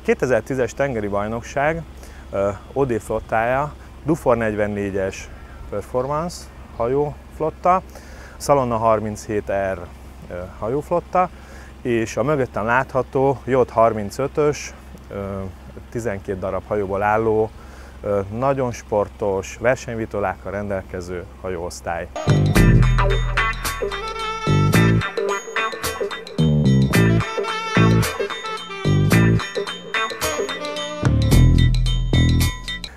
2010-es tengeri bajnokság OD flottája Dufor 44-es Performance hajóflotta, Salona 37R hajóflotta, és a mögöttem látható J 35-ös 12 darab hajóból álló, nagyon sportos, versenyvitolákkal rendelkező hajóosztály.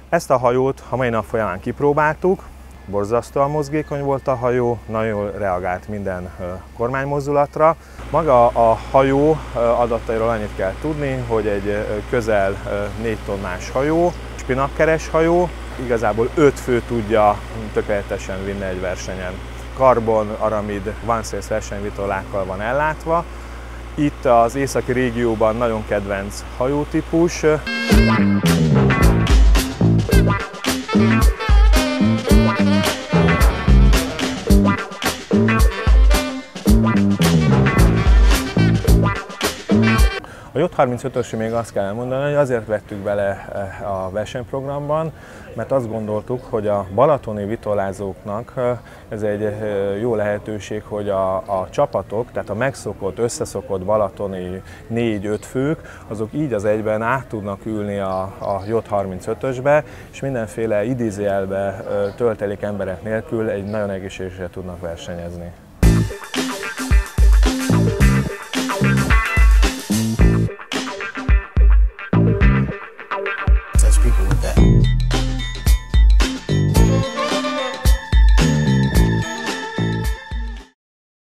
Ezt a hajót a mai nap folyamán kipróbáltuk, borzasztóan mozgékony volt a hajó, nagyon jól reagált minden kormánymozdulatra. Maga a hajó adatairól annyit kell tudni, hogy egy közel 4 tonnás hajó, spinakkeres hajó, igazából 5 fő tudja tökéletesen vinni egy versenyen. Karbon, aramid, vansales versenyvitolákkal van ellátva. Itt az északi régióban nagyon kedvenc hajótípus. A J35-ös még azt kell elmondani, hogy azért vettük bele eh, a versenyprogramban, mert azt gondoltuk, hogy a balatoni vitolázóknak eh, ez egy eh, jó lehetőség, hogy a, a csapatok, tehát a megszokott, összeszokott balatoni 4-5 fők, azok így az egyben át tudnak ülni a, a J35-ösbe, és mindenféle idézőjelbe töltelék emberek nélkül egy nagyon egészségesen tudnak versenyezni.